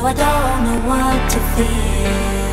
No, I don't know what to feel.